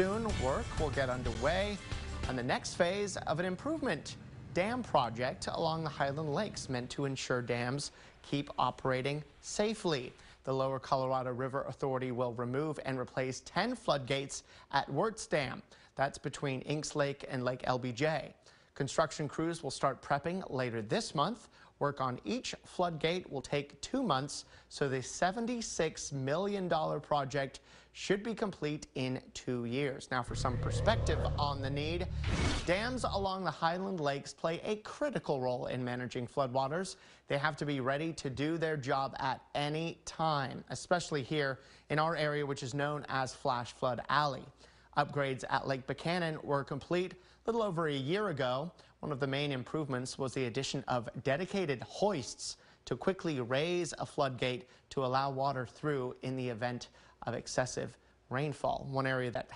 Soon, work will get underway on the next phase of an improvement dam project along the Highland Lakes meant to ensure dams keep operating safely. The Lower Colorado River Authority will remove and replace 10 floodgates at Wirtz Dam. That's between Inks Lake and Lake LBJ. Construction crews will start prepping later this month. Work on each floodgate will take two months, so the $76 million project should be complete in two years. Now, for some perspective on the need, dams along the Highland Lakes play a critical role in managing floodwaters. They have to be ready to do their job at any time, especially here in our area, which is known as Flash Flood Alley. Upgrades at Lake Buchanan were complete a little over a year ago. One of the main improvements was the addition of dedicated hoists to quickly raise a floodgate to allow water through in the event of excessive rainfall. One area that